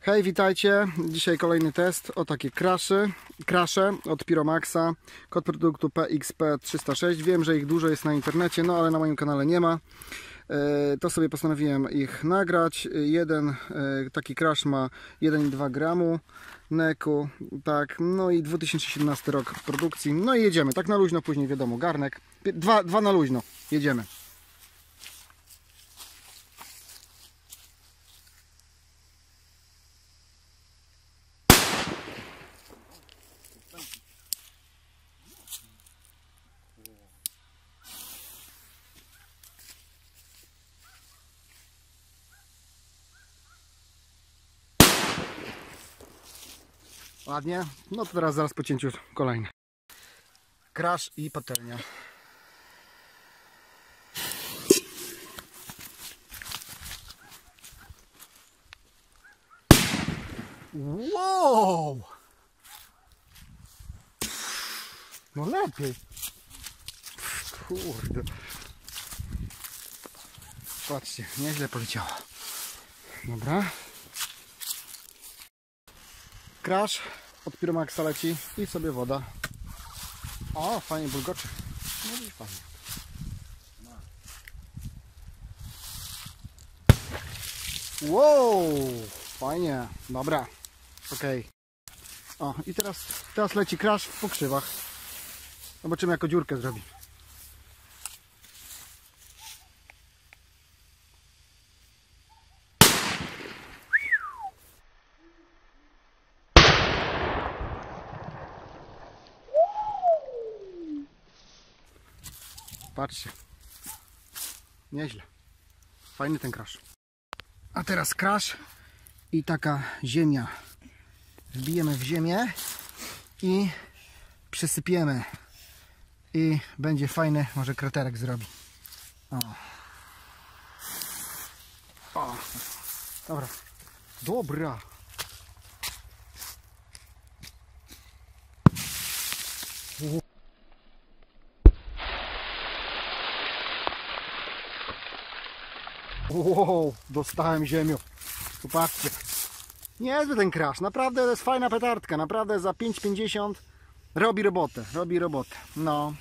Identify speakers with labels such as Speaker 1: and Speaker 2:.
Speaker 1: Hej, witajcie. Dzisiaj kolejny test o takie kraszy, krasze od Piromaxa. Kod produktu PXP306. Wiem, że ich dużo jest na internecie, no ale na moim kanale nie ma. E, To sobie postanowiłem ich nagrać. Jeden e, taki krasz ma 1,2 gramu neku, tak, no i 2017 rok produkcji. No i jedziemy, tak na luźno, później wiadomo, garnek. Dwa, dwa na luźno, jedziemy. Ładnie. No to teraz zaraz po cięciu kolejny. Krasz i patelnia. Wow! No lepiej. Kurde. Patrzcie, nieźle poleciało. Dobra. Crash od Pyromaxa leci i sobie woda. O, fajnie bulgoczy. No i fajnie. Wow, fajnie, dobra, okej. O, i teraz, teraz leci Crash w pokrzywach. Zobaczymy, jaką dziurkę zrobi. Patrzcie. Nieźle. Fajny ten krasz. A teraz krasz i taka ziemia. Wbijemy w ziemię i przysypiemy. I będzie fajny, może kraterek zrobi. O. O. Dobra. Dobra. Wow, dostałem ziemią. Popatrzcie. Niezły ten krasz. Naprawdę to jest fajna petardka. Naprawdę za 5,50 robi robotę. Robi robotę. No.